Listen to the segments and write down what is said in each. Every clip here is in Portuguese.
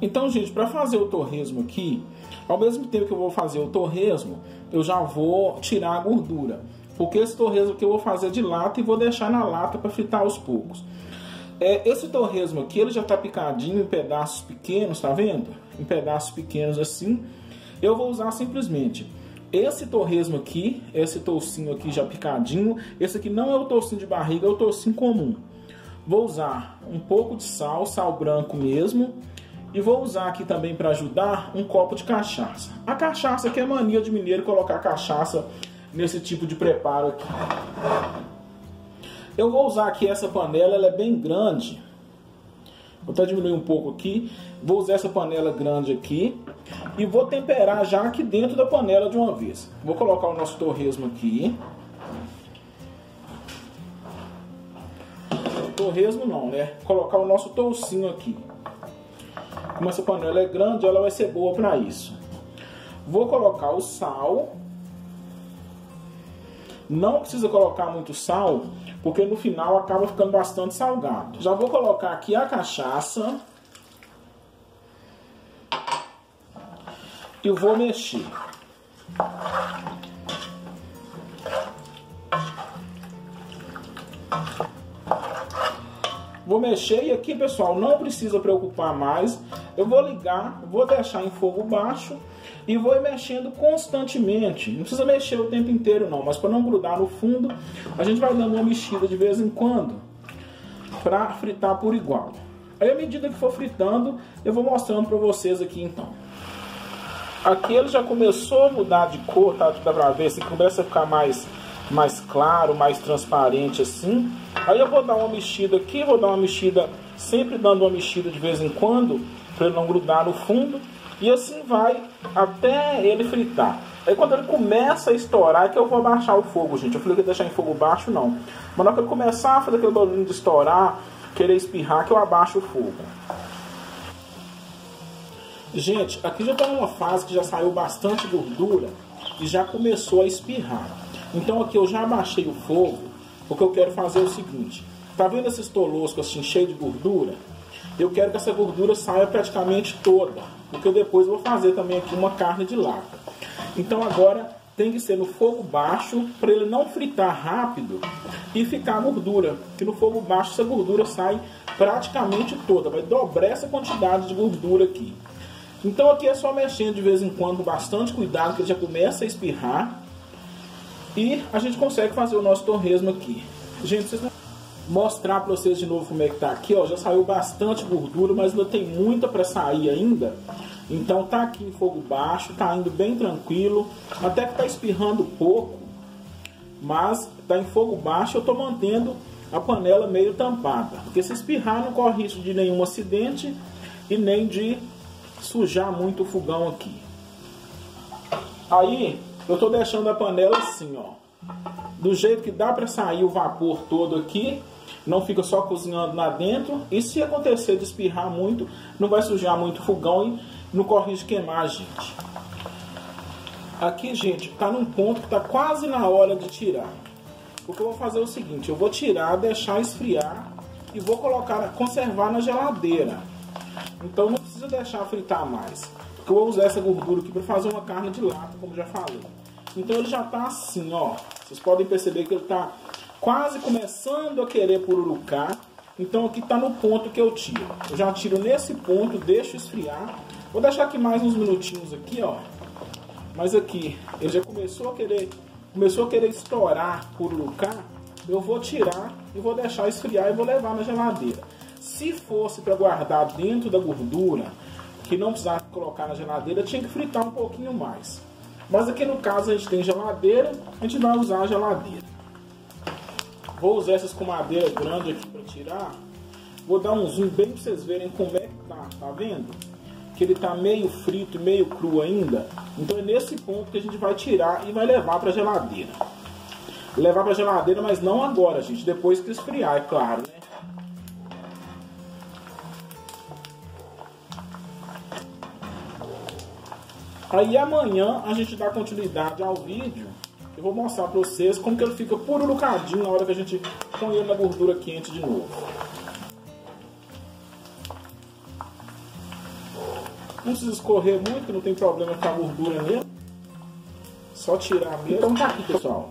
Então, gente, para fazer o torresmo aqui, ao mesmo tempo que eu vou fazer o torresmo, eu já vou tirar a gordura. Porque esse torresmo aqui eu vou fazer de lata e vou deixar na lata para fritar aos poucos. É, esse torresmo aqui, ele já está picadinho em pedaços pequenos, tá vendo? Em pedaços pequenos assim. Eu vou usar simplesmente esse torresmo aqui, esse toucinho aqui já picadinho. Esse aqui não é o toucinho de barriga, é o toucinho comum. Vou usar um pouco de sal, sal branco mesmo. E vou usar aqui também para ajudar um copo de cachaça. A cachaça que é mania de mineiro colocar cachaça nesse tipo de preparo aqui. Eu vou usar aqui essa panela, ela é bem grande. Vou até diminuir um pouco aqui. Vou usar essa panela grande aqui. E vou temperar já aqui dentro da panela de uma vez. Vou colocar o nosso torresmo aqui. Torresmo não, né? Colocar o nosso toucinho aqui. Como essa panela é grande, ela vai ser boa para isso. Vou colocar o sal. Não precisa colocar muito sal, porque no final acaba ficando bastante salgado. Já vou colocar aqui a cachaça. E vou mexer. Vou mexer e aqui, pessoal, não precisa preocupar mais. Eu vou ligar, vou deixar em fogo baixo e vou ir mexendo constantemente. Não precisa mexer o tempo inteiro não, mas para não grudar no fundo, a gente vai dando uma mexida de vez em quando para fritar por igual. Aí à medida que for fritando, eu vou mostrando para vocês aqui então. Aqui ele já começou a mudar de cor, tá? Dá pra ver, assim, começa a ficar mais mais claro, mais transparente assim. Aí eu vou dar uma mexida aqui, vou dar uma mexida, sempre dando uma mexida de vez em quando, para ele não grudar no fundo. E assim vai até ele fritar. Aí quando ele começa a estourar é que eu vou abaixar o fogo, gente. Eu falei que ia deixar em fogo baixo, não. Mas na hora que ele começar a fazer aquele barulho de estourar, querer espirrar, que eu abaixo o fogo. Gente, aqui já está numa fase que já saiu bastante gordura e já começou a espirrar. Então aqui eu já abaixei o fogo, porque eu quero fazer o seguinte. Tá vendo esses toloscos assim, cheios de gordura? Eu quero que essa gordura saia praticamente toda, porque eu depois vou fazer também aqui uma carne de lata. Então agora tem que ser no fogo baixo para ele não fritar rápido e ficar gordura. Que no fogo baixo essa gordura sai praticamente toda, vai dobrar essa quantidade de gordura aqui. Então aqui é só mexendo de vez em quando, com bastante cuidado, que ele já começa a espirrar. E a gente consegue fazer o nosso torresmo aqui. Gente, vocês mostrar para vocês de novo como é que tá aqui, ó. Já saiu bastante gordura, mas ainda tem muita para sair ainda. Então tá aqui em fogo baixo, tá indo bem tranquilo. Até que tá espirrando pouco, mas tá em fogo baixo. Eu tô mantendo a panela meio tampada, porque se espirrar não corre risco de nenhum acidente e nem de sujar muito o fogão aqui. Aí eu tô deixando a panela assim, ó. Do jeito que dá para sair o vapor todo aqui. Não fica só cozinhando lá dentro. E se acontecer de espirrar muito, não vai sujar muito o fogão e não corre de queimar a gente. Aqui, gente, tá num ponto que tá quase na hora de tirar. O que eu vou fazer é o seguinte, eu vou tirar, deixar esfriar e vou colocar, conservar na geladeira. Então não precisa deixar fritar mais. Porque eu vou usar essa gordura aqui para fazer uma carne de lata, como já falei. Então ele já está assim, ó. Vocês podem perceber que ele está quase começando a querer pururucar. Então aqui está no ponto que eu tiro. Eu já tiro nesse ponto, deixo esfriar. Vou deixar aqui mais uns minutinhos aqui, ó. Mas aqui, ele já começou a querer, começou a querer estourar, pururucar. Eu vou tirar e vou deixar esfriar e vou levar na geladeira. Se fosse para guardar dentro da gordura, que não precisava colocar na geladeira, tinha que fritar um pouquinho mais. Mas aqui no caso a gente tem geladeira, a gente vai usar a geladeira. Vou usar essas com madeira grande aqui para tirar. Vou dar um zoom bem para vocês verem como é que tá, tá vendo? Que ele tá meio frito, meio cru ainda. Então é nesse ponto que a gente vai tirar e vai levar para geladeira. Levar para geladeira, mas não agora, gente. Depois que esfriar, é claro, né? Aí amanhã a gente dá continuidade ao vídeo. Eu vou mostrar para vocês como que ele fica pururucadinho na hora que a gente põe ele na gordura quente de novo. Não precisa escorrer muito, não tem problema com a gordura nele. Só tirar mesmo. Então tá aqui, pessoal.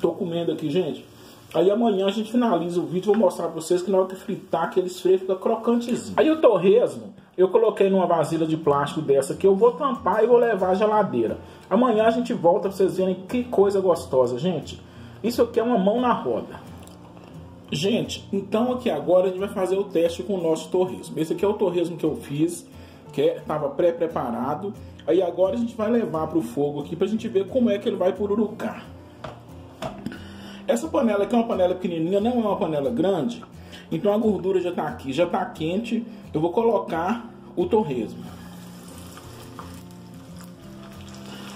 Tô comendo aqui, gente. Aí amanhã a gente finaliza o vídeo, vou mostrar pra vocês que na hora que fritar, aquele freio fica crocantezinho. Aí o torresmo, eu coloquei numa vasilha de plástico dessa aqui, eu vou tampar e vou levar à geladeira. Amanhã a gente volta pra vocês verem que coisa gostosa, gente. Isso aqui é uma mão na roda. Gente, então aqui agora a gente vai fazer o teste com o nosso torresmo. Esse aqui é o torresmo que eu fiz, que estava pré-preparado. Aí agora a gente vai levar para o fogo aqui para a gente ver como é que ele vai pururucar. Essa panela aqui é uma panela pequenininha, não é uma panela grande. Então a gordura já está aqui, já está quente. Eu vou colocar o torresmo.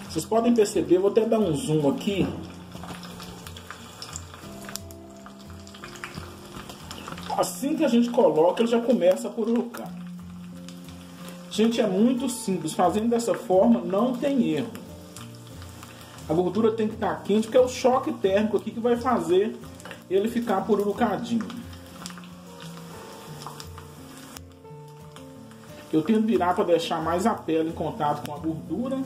Vocês podem perceber, vou até dar um zoom aqui. Assim que a gente coloca, ele já começa a pururucar. Gente, é muito simples. Fazendo dessa forma, não tem erro. A gordura tem que estar quente, porque é o choque térmico aqui que vai fazer ele ficar pururucadinho. Eu tento virar para deixar mais a pele em contato com a gordura.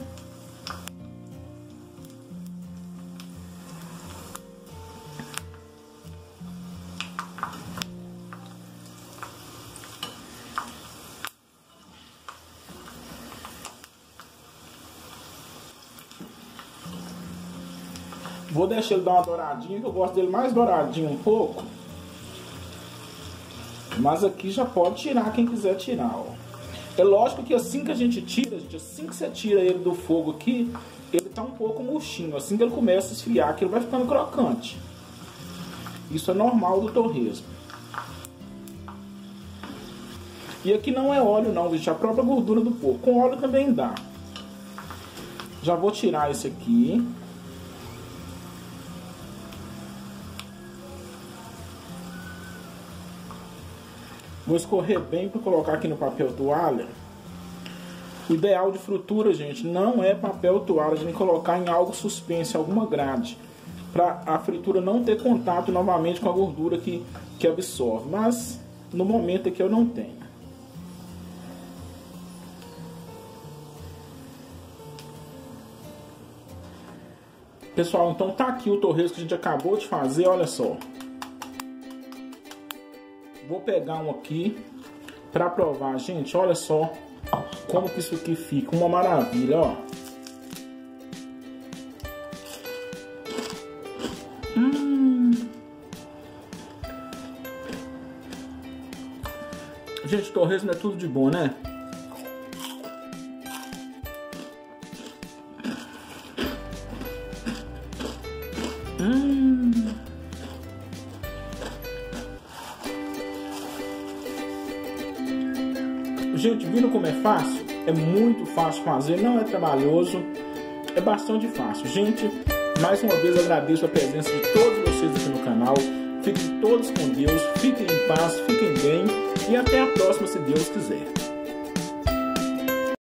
Vou deixar ele dar uma douradinha, que eu gosto dele mais douradinho um pouco. Mas aqui já pode tirar quem quiser tirar, ó. É lógico que assim que a gente tira, gente, assim que você tira ele do fogo aqui, ele tá um pouco murchinho. Assim que ele começa a esfriar, ele vai ficando crocante. Isso é normal do torresmo. E aqui não é óleo não, gente, é a própria gordura do porco. Com óleo também dá. Já vou tirar esse aqui. Vou escorrer bem para colocar aqui no papel toalha. Ideal de frutura, gente, não é papel toalha, a gente colocar em algo suspenso, alguma grade, para a fritura não ter contato novamente com a gordura que, que absorve. Mas no momento aqui eu não tenho. Pessoal, então tá aqui o torresmo que a gente acabou de fazer, olha só. Vou pegar um aqui para provar, gente. Olha só como que isso aqui fica, uma maravilha, ó. Hum. Gente, torresmo é tudo de bom, né? Viram como é fácil? É muito fácil fazer, não é trabalhoso, é bastante fácil. Gente, mais uma vez agradeço a presença de todos vocês aqui no canal. Fiquem todos com Deus, fiquem em paz, fiquem bem e até a próxima, se Deus quiser.